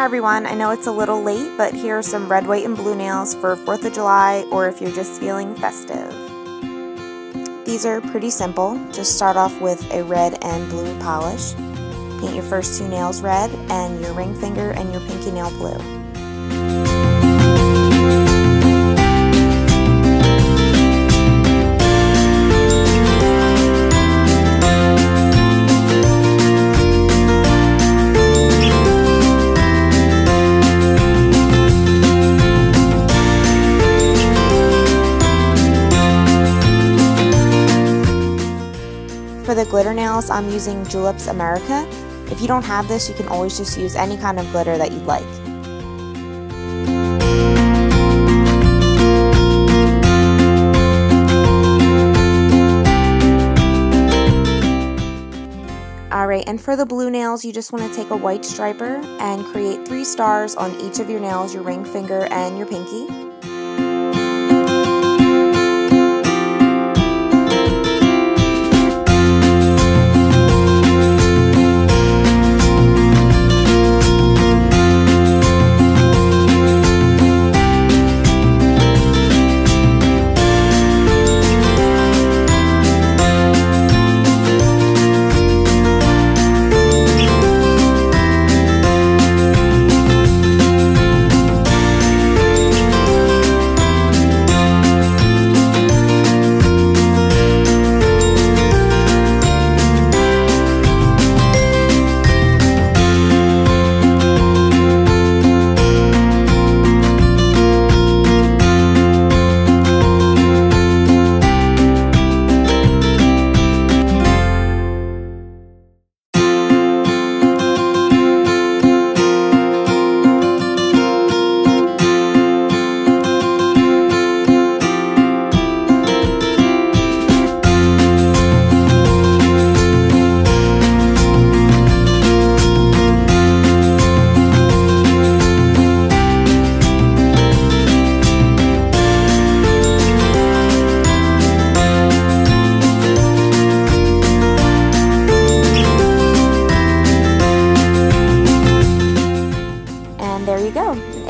Hi everyone, I know it's a little late, but here are some red, white, and blue nails for 4th of July or if you're just feeling festive. These are pretty simple. Just start off with a red and blue polish. Paint your first two nails red and your ring finger and your pinky nail blue. The glitter nails, I'm using Julep's America. If you don't have this, you can always just use any kind of glitter that you'd like. Alright, and for the blue nails, you just want to take a white striper and create three stars on each of your nails, your ring finger and your pinky.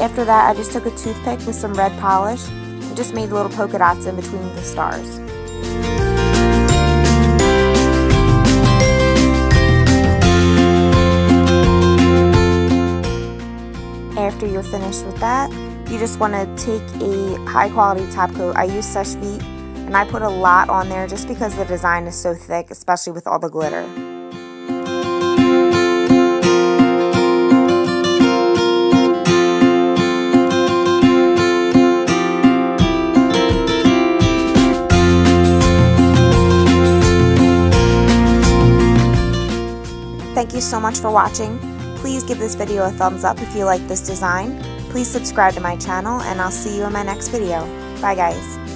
After that, I just took a toothpick with some red polish and just made little polka dots in between the stars. After you're finished with that, you just want to take a high quality top coat. I use Seche Vite and I put a lot on there just because the design is so thick, especially with all the glitter. Thank you so much for watching. Please give this video a thumbs up if you like this design. Please subscribe to my channel and I'll see you in my next video. Bye guys.